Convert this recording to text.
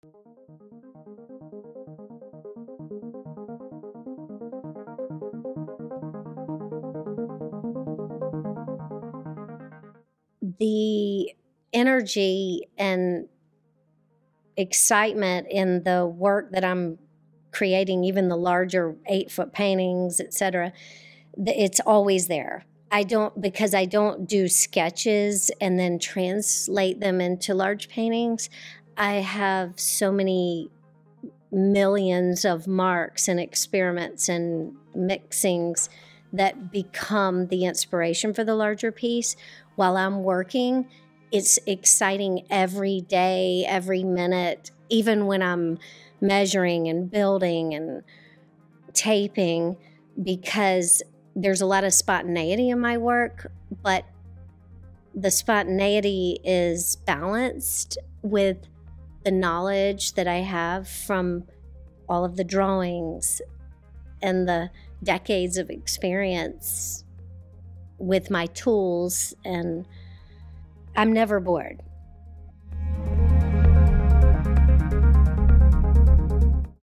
The energy and excitement in the work that I'm creating, even the larger eight foot paintings, etc., it's always there. I don't because I don't do sketches and then translate them into large paintings. I have so many millions of marks and experiments and mixings that become the inspiration for the larger piece while I'm working. It's exciting every day, every minute, even when I'm measuring and building and taping, because there's a lot of spontaneity in my work, but the spontaneity is balanced with the knowledge that I have from all of the drawings and the decades of experience with my tools and I'm never bored.